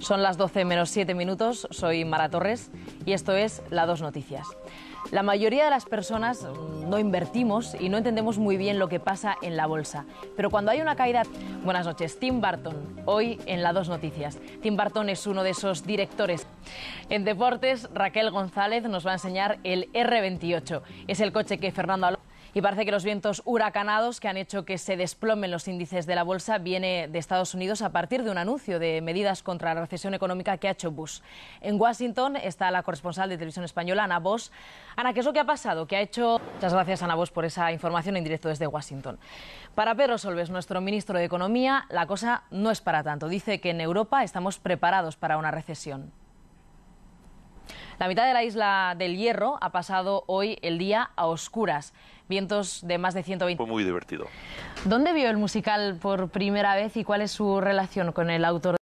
Son las 12 menos 7 minutos, soy Mara Torres y esto es La Dos Noticias. La mayoría de las personas no invertimos y no entendemos muy bien lo que pasa en la bolsa. Pero cuando hay una caída... Buenas noches, Tim Barton, hoy en La Dos Noticias. Tim Barton es uno de esos directores. En deportes, Raquel González nos va a enseñar el R28. Es el coche que Fernando Alonso y parece que los vientos huracanados que han hecho que se desplomen los índices de la bolsa viene de Estados Unidos a partir de un anuncio de medidas contra la recesión económica que ha hecho Bush. En Washington está la corresponsal de televisión española, Ana Bosch. Ana, ¿qué es lo que ha pasado? ¿Qué ha hecho? Muchas gracias, Ana Bosch, por esa información en directo desde Washington. Para Pedro Solves, nuestro ministro de Economía, la cosa no es para tanto. Dice que en Europa estamos preparados para una recesión. La mitad de la isla del Hierro ha pasado hoy el día a oscuras. Vientos de más de 120. Fue muy divertido. ¿Dónde vio el musical por primera vez y cuál es su relación con el autor?